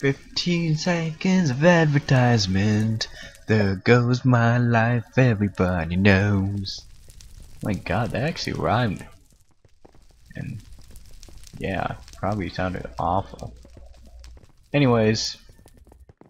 Fifteen seconds of advertisement. There goes my life, everybody knows. My god, that actually rhymed. And yeah, probably sounded awful. Anyways,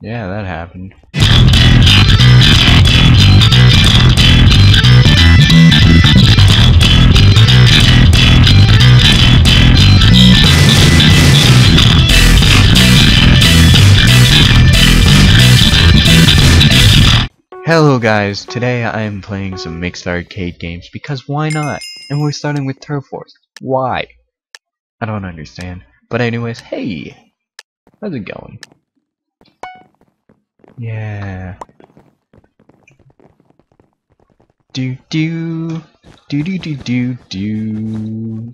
yeah, that happened. Hello guys, today I am playing some mixed arcade games because why not? And we're starting with Turf Wars. Why? I don't understand. But anyways, hey! How's it going? Yeah. Do do do do do do do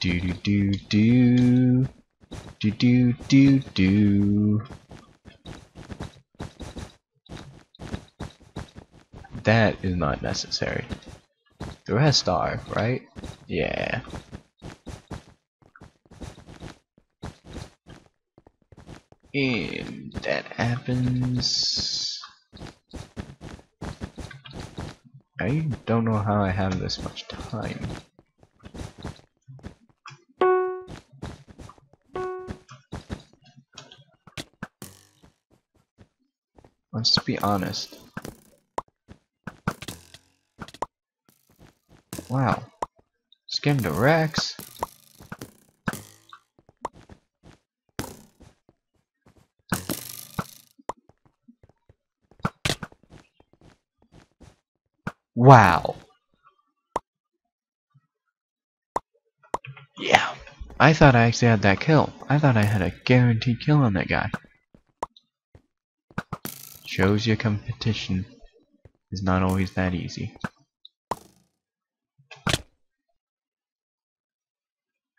do do do do do do do do That is not necessary. The rest are, right? Yeah. And that happens. I don't know how I have this much time. Let's be honest. Wow. Skim to Rex. Wow. Yeah. I thought I actually had that kill. I thought I had a guaranteed kill on that guy. Shows your competition is not always that easy.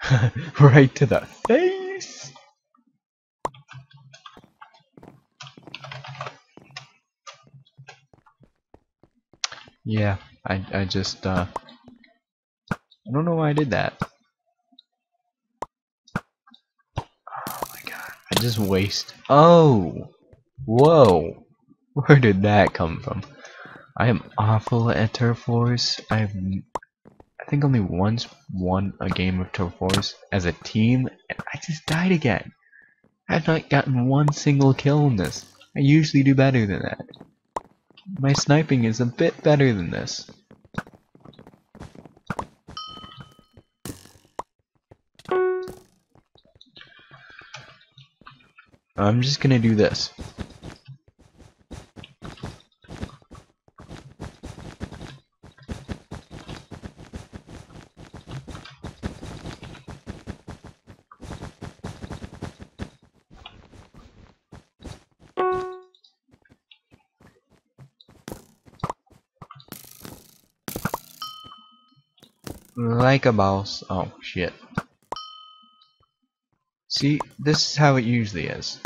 right to the face. Yeah, I I just uh I don't know why I did that. Oh my god. I just waste Oh Whoa Where did that come from? I am awful at turf wars. I've think only once won a game of Turf Wars as a team, and I just died again. I have not gotten one single kill in this. I usually do better than that. My sniping is a bit better than this. I'm just gonna do this. Like a boss. Oh, shit. See, this is how it usually is.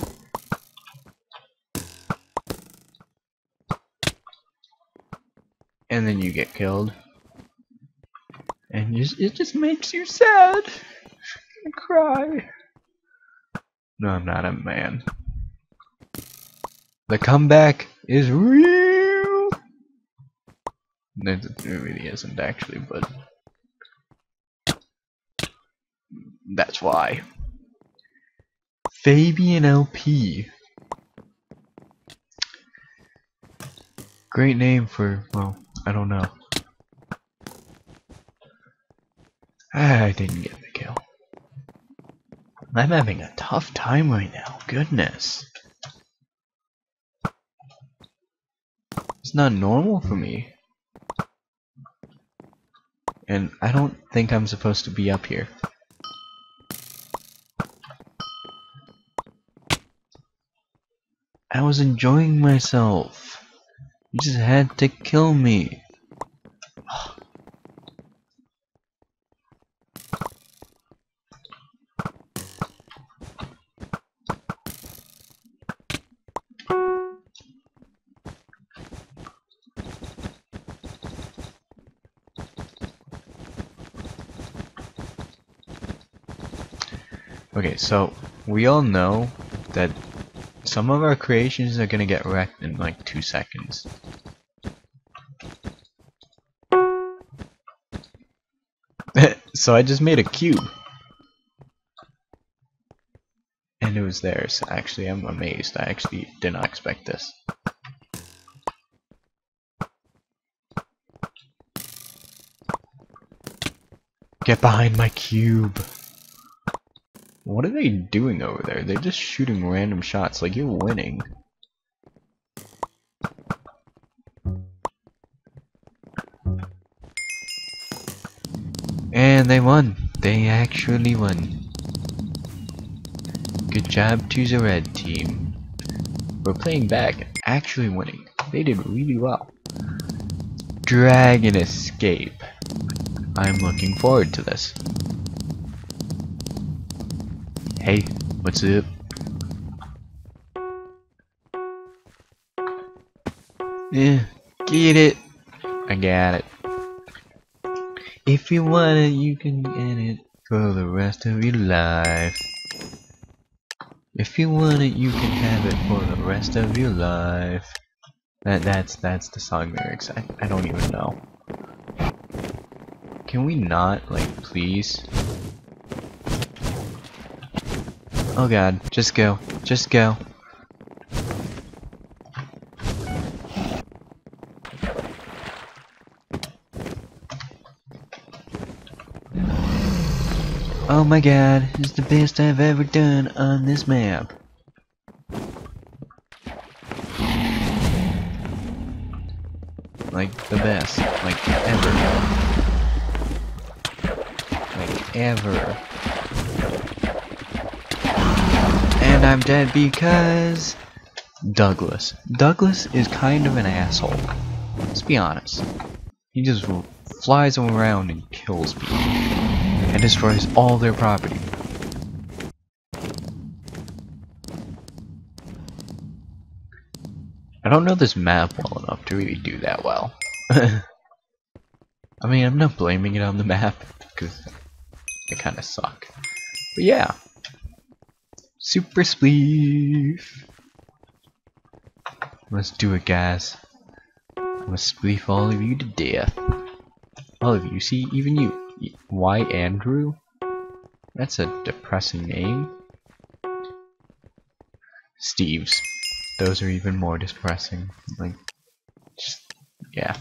And then you get killed. And you, it just makes you sad. I cry. No, I'm not a man. The comeback is real! No, it really isn't actually, but that's why. Fabian LP. Great name for, well, I don't know. Ah, I didn't get the kill. I'm having a tough time right now, goodness. It's not normal for me. And I don't think I'm supposed to be up here. I was enjoying myself. You just had to kill me. Okay, so we all know that some of our creations are gonna get wrecked in like two seconds. so I just made a cube. And it was there, so Actually, I'm amazed. I actually did not expect this. Get behind my cube! What are they doing over there? They're just shooting random shots like you're winning. And they won. They actually won. Good job to the red team. We're playing back actually winning. They did really well. Dragon Escape. I'm looking forward to this. Hey, what's up? Yeah, get it. I got it. If you want it, you can get it for the rest of your life. If you want it, you can have it for the rest of your life. That that's that's the song lyrics. I I don't even know. Can we not like please? Oh god, just go. Just go. Oh my god, it's the best I've ever done on this map. Like, the best. Like, ever. Like, ever. I'm dead because... Douglas. Douglas is kind of an asshole. Let's be honest. He just flies around and kills people. And destroys all their property. I don't know this map well enough to really do that well. I mean, I'm not blaming it on the map, because they kind of suck. But yeah. Super spleef! Let's do it, guys. I'm gonna spleef all of you to death. All of you. See, even you. Why Andrew? That's a depressing name. Steve's. Those are even more depressing. Like, just, yeah.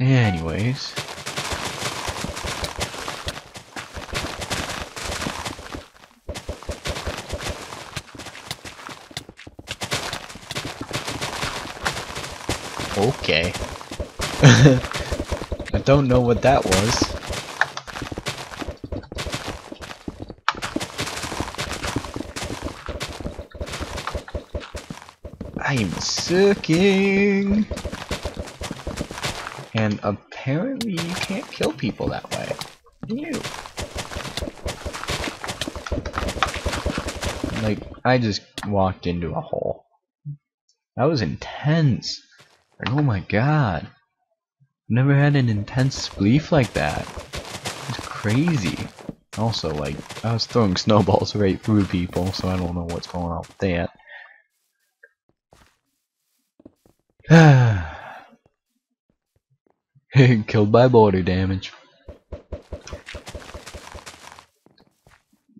Anyways. Okay. I don't know what that was. I'm sucking! And apparently you can't kill people that way. You. Like, I just walked into a hole. That was intense. Oh my god. Never had an intense spleef like that. It's crazy. Also, like, I was throwing snowballs right through people, so I don't know what's going on with that. Killed by border damage.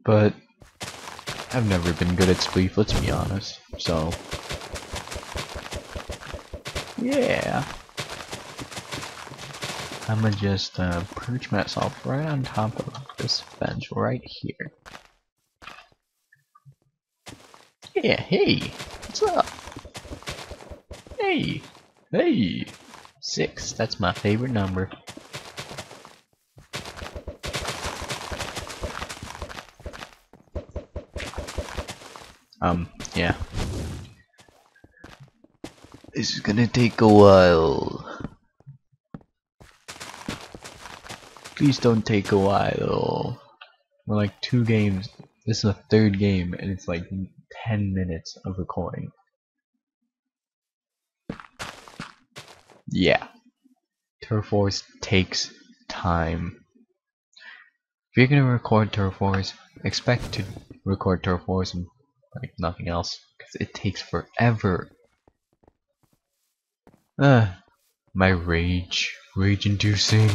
But I've never been good at spleef, let's be honest. So yeah. I'ma just uh, perch myself right on top of this bench right here. Yeah, hey, what's up? Hey, hey, six, that's my favorite number. Um, yeah. This is gonna take a while. Please don't take a while. We're like two games. This is the third game, and it's like 10 minutes of recording. Yeah. Turf Wars takes time. If you're gonna record Turf Wars, expect to record Turf Wars and like nothing else because it takes forever. Ah, my rage, rage inducing.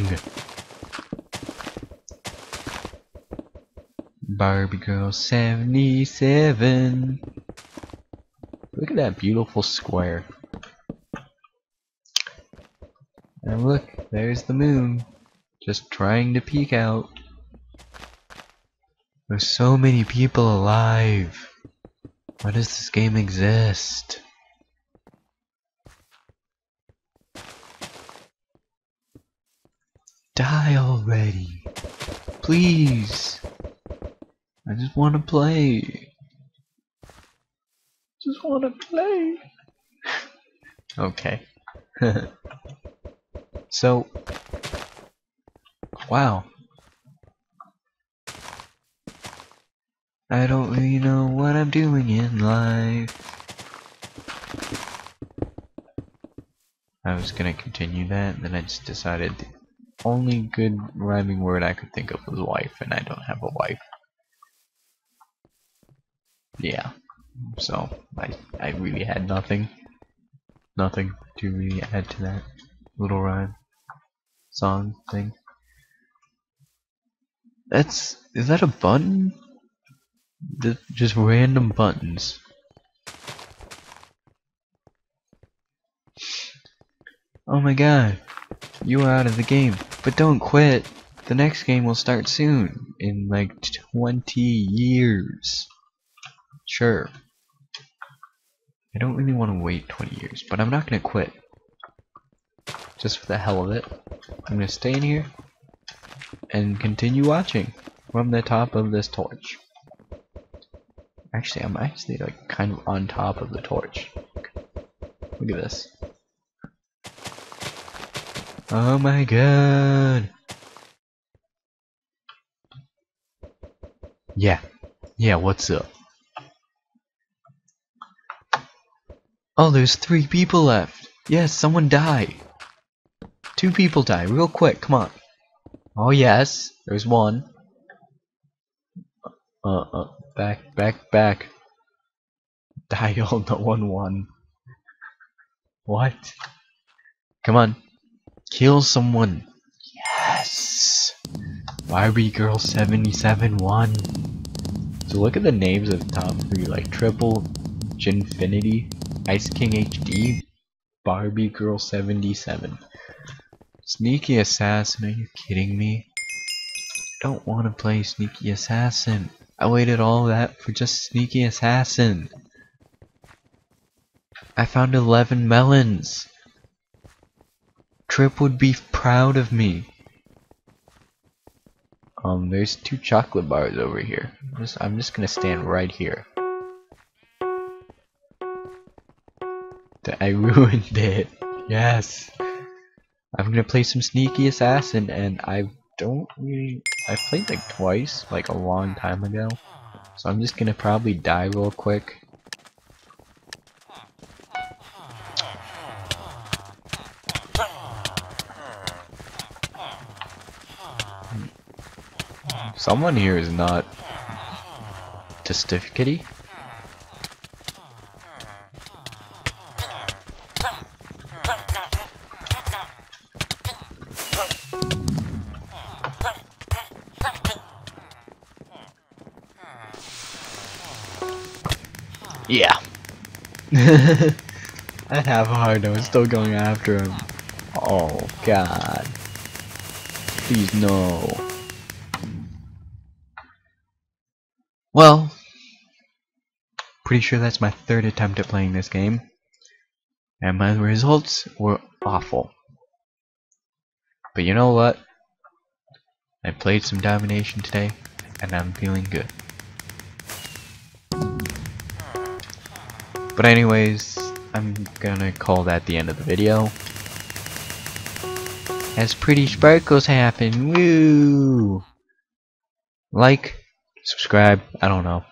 Barbie Girl 77. Look at that beautiful square. And look, there's the moon. Just trying to peek out. There's so many people alive. Why does this game exist? Die already. Please. I just want to play. Just want to play. okay. so, wow. I don't really know what I'm doing in life. I was gonna continue that, and then I just decided only good rhyming word I could think of was wife, and I don't have a wife. Yeah, so I I really had nothing, nothing to really add to that little rhyme song thing. That's is that a button? The, just random buttons. Oh my god, you are out of the game, but don't quit. The next game will start soon, in like 20 years. Sure. I don't really want to wait 20 years, but I'm not going to quit. Just for the hell of it. I'm going to stay in here and continue watching from the top of this torch. Actually, I'm actually like kind of on top of the torch. Look at this. Oh my god. Yeah. Yeah, what's up? Oh, there's three people left. Yes, someone died. Two people died. Real quick, come on. Oh yes, there's one. Uh, uh, back, back, back. Dial, no one won. What? Come on. Kill someone. Yes! Barbie Girl 77 won. So look at the names of top three, like Triple Ginfinity, Ice King HD, Barbie Girl 77. Sneaky Assassin, are you kidding me? don't want to play Sneaky Assassin. I waited all that for just Sneaky Assassin. I found 11 melons. Trip would be proud of me. Um, there's two chocolate bars over here. I'm just, I'm just gonna stand right here. I ruined it. Yes. I'm gonna play some Sneaky Assassin, and I don't really... I played like twice, like a long time ago. So I'm just gonna probably die real quick. Someone here is not testificity. Yeah. I have a hard no, still going after him. Oh god. Please no. Well, pretty sure that's my third attempt at playing this game. And my results were awful. But you know what? I played some domination today, and I'm feeling good. But anyways, I'm gonna call that the end of the video. As pretty sparkles happen, woo! Like, subscribe, I don't know.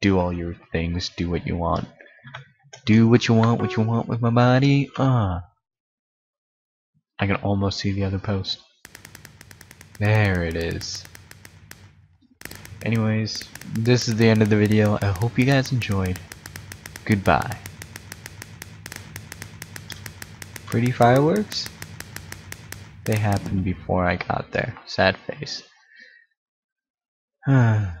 Do all your things, do what you want. Do what you want, what you want with my body. Ah. I can almost see the other post. There it is. anyways, this is the end of the video. I hope you guys enjoyed. Goodbye. Pretty fireworks? They happened before I got there. Sad face.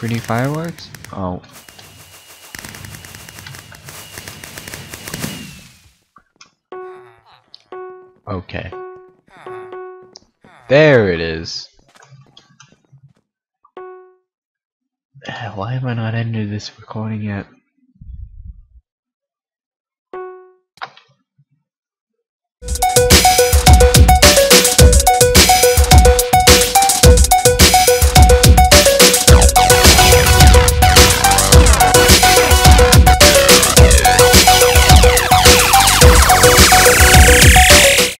Pretty fireworks? Oh. Okay. There it is. Eh, why have I not ended this recording yet?